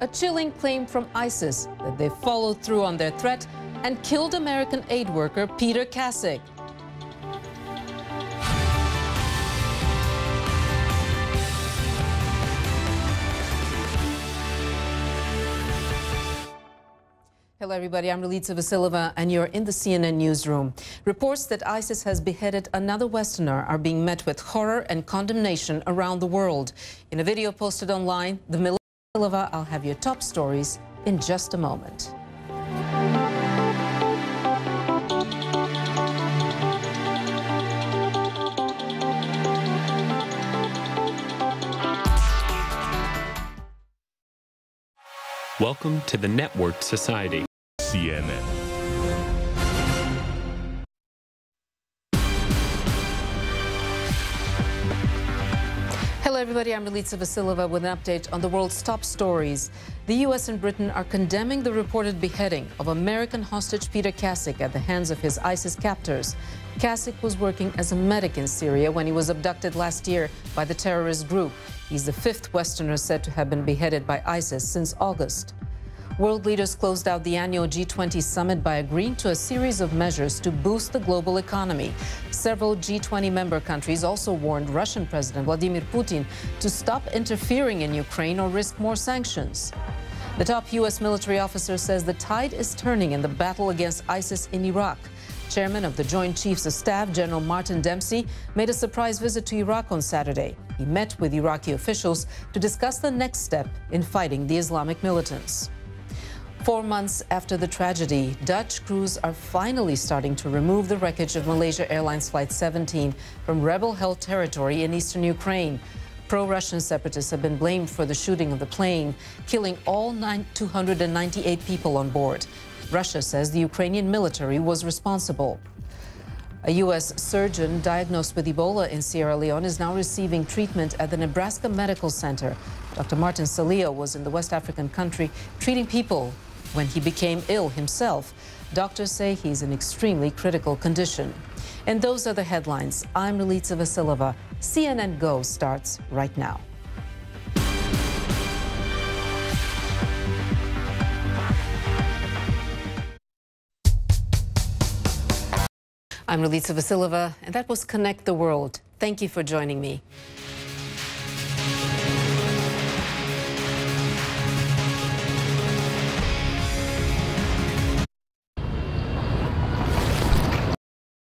a chilling claim from ISIS that they followed through on their threat and killed American aid worker Peter Kassig. Hello, everybody. I'm Ralitsa Vassileva, and you're in the CNN newsroom. Reports that ISIS has beheaded another Westerner are being met with horror and condemnation around the world. In a video posted online, the Vassileva, I'll have your top stories in just a moment. Welcome to the Networked Society. CNN. Hello, everybody. I'm Ralitsa Vassileva with an update on the world's top stories. The U.S. and Britain are condemning the reported beheading of American hostage Peter Kassig at the hands of his ISIS captors. Kassig was working as a medic in Syria when he was abducted last year by the terrorist group. He's the fifth Westerner said to have been beheaded by ISIS since August. World leaders closed out the annual G20 summit by agreeing to a series of measures to boost the global economy. Several G20 member countries also warned Russian President Vladimir Putin to stop interfering in Ukraine or risk more sanctions. The top U.S. military officer says the tide is turning in the battle against ISIS in Iraq. Chairman of the Joint Chiefs of Staff, General Martin Dempsey, made a surprise visit to Iraq on Saturday. He met with Iraqi officials to discuss the next step in fighting the Islamic militants. Four months after the tragedy, Dutch crews are finally starting to remove the wreckage of Malaysia Airlines Flight 17 from rebel-held territory in eastern Ukraine. Pro-Russian separatists have been blamed for the shooting of the plane, killing all 298 people on board. Russia says the Ukrainian military was responsible. A U.S. surgeon diagnosed with Ebola in Sierra Leone is now receiving treatment at the Nebraska Medical Center. Dr. Martin Salia was in the West African country treating people when he became ill himself. Doctors say he's in extremely critical condition. And those are the headlines. I'm Ralitsa Vassileva. CNN Go starts right now. I'm Ralitsa Vassileva, and that was Connect the World. Thank you for joining me.